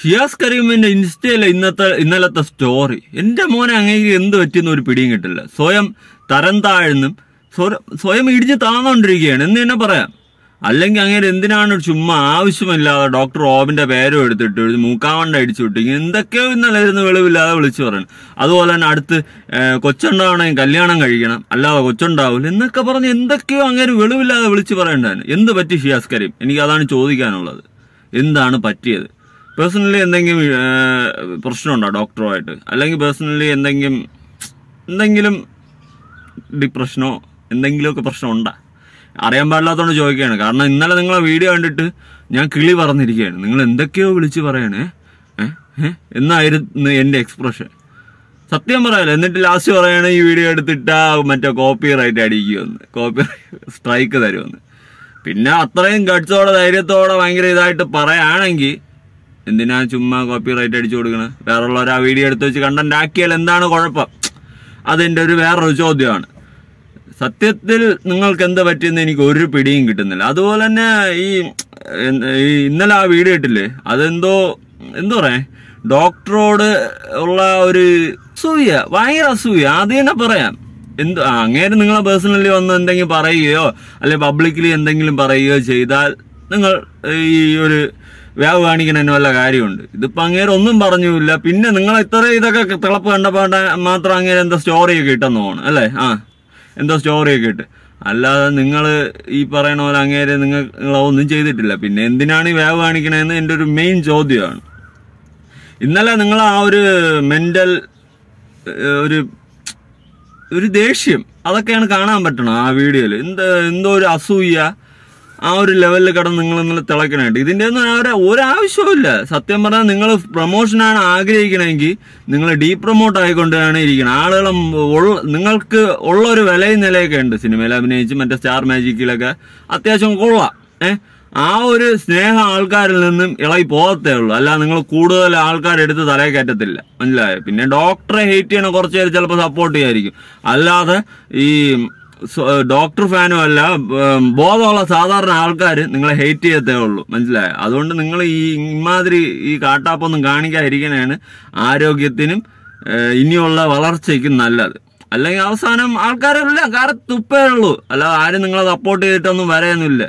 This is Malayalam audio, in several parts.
ഷിയാസ് കരീമിന്റെ ഇൻസ്റ്റയിലെ ഇന്നത്തെ ഇന്നലത്തെ സ്റ്റോറി എന്റെ മോനെ അങ്ങേക്ക് എന്ത് പറ്റിയെന്ന് ഒരു പിടിയും കിട്ടില്ല. സ്വയം തരം താഴ്ന്നും സ്വയം ഇടിഞ്ഞ് താന്നുകൊണ്ടിരിക്കുകയാണ് എന്ന് തന്നെ പറയാം. അല്ലെങ്കിൽ അങ്ങനെ എന്തിനാണ് ചുമ്മാ ആവശ്യമില്ലാതെ ഡോക്ടർ റോബിന്റെ പേരും എടുത്തിട്ട് മൂക്കാവണ്ട അടിച്ചു വിട്ടു എന്തൊക്കെയോ ഇന്നലെ ഇരുന്ന് വെളിവില്ലാതെ വിളിച്ചു പറയണം അതുപോലെ തന്നെ അടുത്ത് കൊച്ചുണ്ടാവണമെങ്കിൽ കല്യാണം കഴിക്കണം. അല്ലാതെ കൊച്ചുണ്ടാവില്ല എന്നൊക്കെ പറഞ്ഞ് എന്തൊക്കെയോ അങ്ങനെ വെളിവില്ലാതെ വിളിച്ചു പറയേണ്ടതാണ് എന്ത് പറ്റി ഷിയാസ് കരീം? എനിക്ക് അതാണ് ചോദിക്കാനുള്ളത്. എന്താണ് പറ്റിയത്? പേഴ്സണലി എന്തെങ്കിലും പ്രശ്നമുണ്ടോ ഡോക്ടറുമായിട്ട്? അല്ലെങ്കിൽ പേഴ്സണലി എന്തെങ്കിലും എന്തെങ്കിലും ഡിപ്രഷനോ എന്തെങ്കിലുമൊക്കെ പ്രശ്നമുണ്ടോ? അറിയാൻ പാടില്ലാത്തതുകൊണ്ട് ചോദിക്കുകയാണ്. കാരണം ഇന്നലെ നിങ്ങളെ വീഡിയോ കണ്ടിട്ട് ഞാൻ കിളി പറഞ്ഞിരിക്കുകയാണ്. നിങ്ങൾ എന്തൊക്കെയോ വിളിച്ച് പറയണേ? എന്നായിരുന്നു എന്റെ എക്സ്പ്രഷൻ സത്യം പറയാലോ എന്നിട്ട് ലാസ്റ്റ് പറയണേ ഈ വീഡിയോ എടുത്തിട്ടാ മറ്റേ കോപ്പി റൈറ്റ് അടിക്കുമെന്ന്. കോപ്പി സ്ട്രൈക്ക് തരുമെന്ന്. പിന്നെ അത്രയും ഗഡ്സോടെ ധൈര്യത്തോടെ ഭയങ്കര ഇതായിട്ട് പറയുകയാണെങ്കിൽ എന്തിനാ ചുമ്മാ കോപ്പി റൈറ്റ് അടിച്ചു കൊടുക്കണേ? വേറെ ഉള്ളവർ ആ വീഡിയോ എടുത്ത് വെച്ച് കണ്ടന്റ് ആക്കിയാൽ എന്താണ് കുഴപ്പം? അതെന്റെ ഒരു വേറൊരു ചോദ്യമാണ്. സത്യത്തിൽ നിങ്ങൾക്ക് എന്താ പറ്റിയെന്ന് എനിക്ക് ഒരു പിടിയും കിട്ടുന്നില്ല. അതുപോലെ തന്നെ ഈ ഇന്നലെ ആ വീഡിയോ ഇട്ടില്ലേ? അതെന്തോ എന്തോ പറയാ ഡോക്ടറോട് ഉള്ള ഒരു അസൂയ ഭയങ്കര അസൂയ. ആദ്യം തന്നെ പറയാം. എന്ത് അങ്ങേര് നിങ്ങളെ പേഴ്സണലി വന്ന് എന്തെങ്കിലും പറയുകയോ അല്ലെ പബ്ലിക്കലി എന്തെങ്കിലും പറയുകയോ ചെയ്താൽ നിങ്ങൾ ഈ ഒരു വ്യാവ് കാണിക്കുന്നതിന് വല്ല കാര്യമുണ്ട്. ഇതിപ്പോ അങ്ങേര് ഒന്നും പറഞ്ഞില്ല പിന്നെ നിങ്ങൾ ഇത്ര ഇതൊക്കെ തിളപ്പ് കണ്ടപ്പോൾ മാത്രം അങ്ങേര് എന്താ സ്റ്റോറിയൊക്കെ ഇട്ടെന്ന് തോന്നുന്നു അല്ലേ? ആ. എന്തോ സ്റ്റോറിയൊക്കെ ഇട്ട്. അല്ലാതെ നിങ്ങൾ ഈ പറയണ പോലെ അങ്ങേരെ നിങ്ങൾ ഒന്നും ചെയ്തിട്ടില്ല. പിന്നെ എന്തിനാണ് ഈ വേവ് കാണിക്കണതെന്ന് എന്റെ ഒരു മെയിൻ ചോദ്യമാണ്. ഇന്നലെ നിങ്ങൾ ആ ഒരു മെന്റൽ ഒരു ഒരു ദേഷ്യം. അതൊക്കെയാണ് കാണാൻ പറ്റണം ആ വീഡിയോയിൽ എന്ത് എന്തോ ഒരു അസൂയ. ആ ഒരു ലെവലിൽ കിടന്ന് നിങ്ങൾ ഇന്നലെ തിളക്കണായിട്ട്. ഇതിന്റെ ഒന്നും ഒരു ഒരാവശ്യവുമില്ല. സത്യം പറഞ്ഞാൽ നിങ്ങൾ പ്രൊമോഷനാണ് ആഗ്രഹിക്കണമെങ്കിൽ നിങ്ങൾ ഡീ പ്രൊമോട്ട് ആയിക്കൊണ്ടാണ് ഇരിക്കുന്നത് ആളുകൾ നിങ്ങൾക്ക് ഉള്ള ഒരു വിലയും നിലയൊക്കെ ഉണ്ട്. സിനിമയിൽ അഭിനയിച്ച് മറ്റേ സ്റ്റാർ മാജിക്കിലൊക്കെ അത്യാവശ്യം കൊള്ളാം. ഏഹ് ആ ഒരു സ്നേഹം ആൾക്കാരിൽ നിന്നും ഇളകി പോകത്തേ ഉള്ളൂ. അല്ല നിങ്ങൾ കൂടുതൽ ആൾക്കാരെടുത്ത് തലയെ കയറ്റത്തില്ല. മനസ്സിലായോ? പിന്നെ ഡോക്ടറെ ഹേറ്റ് ചെയ്യണ കുറച്ച് പേര് ചിലപ്പോൾ സപ്പോർട്ട് ചെയ്യായിരിക്കും. അല്ലാതെ ഈ ഡോക്ടർ ഫാനും അല്ല ബോധമുള്ള സാധാരണ ആൾക്കാർ നിങ്ങളെ ഹെയ്റ്റ് ചെയ്യത്തേ ഉള്ളൂ. മനസ്സിലായോ? അതുകൊണ്ട് നിങ്ങൾ ഈ ഇമാതിരി ഈ കാട്ടാപ്പൊന്നും കാണിക്കാതിരിക്കണേണ് ആരോഗ്യത്തിനും ഇനിയുള്ള വളർച്ചയ്ക്കും നല്ലത്. അല്ലെങ്കിൽ അവസാനം ആൾക്കാരല്ല കാര തുപ്പേ ഉള്ളൂ അല്ലാതെ ആരും നിങ്ങളെ സപ്പോർട്ട് ചെയ്തിട്ടൊന്നും വരയൊന്നുമില്ല.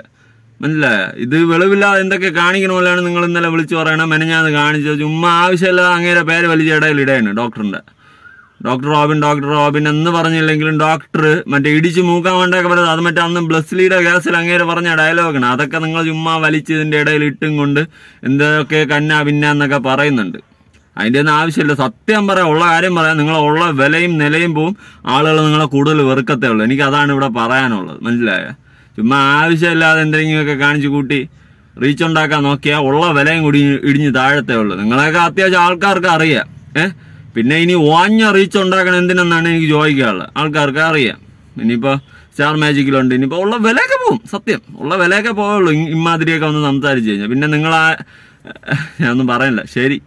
മനസ്സിലായോ? ഇത് വെളിവില്ലാതെ എന്തൊക്കെ കാണിക്കണ പോലെയാണ് നിങ്ങൾ ഇന്നലെ വിളിച്ചു പറയണം മെനഞ്ഞാന്ന് കാണിച്ചു ചുമ്മാ ആവശ്യമില്ലാതെ അങ്ങേരെ പേര് വലിയ ഇടയിൽ ഇടയാണ് ഡോക്ടറിന്റെ ഡോക്ടർ റോബിൻ ഡോക്ടർ റോബിൻ എന്ന് പറഞ്ഞില്ലെങ്കിലും ഡോക്ടർ മറ്റേ ഇടിച്ച് മൂക്കാൻ വേണ്ടൊക്കെ പറയുന്നത് അത് മറ്റേ അന്ന് ബ്ലസ്ലിയുടെ കേസിൽ അങ്ങേര് പറഞ്ഞ ഡയലോഗാണ്. അതൊക്കെ നിങ്ങൾ ചുമ്മാ വലിച്ച് ഇതിന്റെ ഇടയിൽ ഇട്ടും കൊണ്ട് എന്തൊക്കെ കന്ന പിന്ന എന്നൊക്കെ പറയുന്നുണ്ട്. അതിന്റെ ഒന്നും ആവശ്യമില്ല. സത്യം പറയാം ഉള്ള കാര്യം പറയാം. നിങ്ങൾ ഉള്ള വിലയും നിലയും പോവും. ആളുകൾ നിങ്ങളെ കൂടുതൽ വെറുക്കത്തേ ഉള്ളൂ. എനിക്ക് അതാണ് ഇവിടെ പറയാനുള്ളത്. മനസ്സിലായ? ചുമ്മാ ആവശ്യമില്ലാതെ എന്തെങ്കിലുമൊക്കെ കാണിച്ചു കൂട്ടി റീച്ച് ഉണ്ടാക്കാൻ നോക്കിയാൽ ഉള്ള വിലയും കൂടി ഇടിഞ്ഞ് താഴത്തേ ഉള്ളൂ. നിങ്ങളെയൊക്കെ അത്യാവശ്യം ആൾക്കാർക്ക് അറിയാം. ഏഹ് പിന്നെ ഇനി ഓഞ്ഞ റീച്ച് ഉണ്ടാക്കണം എന്തിനെന്നാണ് എനിക്ക് ചോദിക്കാനുള്ളത്. ആൾക്കാർക്ക് അറിയാം. ഇനിയിപ്പോൾ സ്റ്റാർ മാജിക്കിലുണ്ട് ഇനിയിപ്പോൾ ഉള്ള വിലയൊക്കെ പോവും. സത്യം. ഉള്ള വിലയൊക്കെ പോവുള്ളൂ. ഇമാതിരിയൊക്കെ ഒന്ന് സംസാരിച്ച് കഴിഞ്ഞാൽ പിന്നെ നിങ്ങൾ ആ ഞാനൊന്നും പറയണില്ല. ശരി.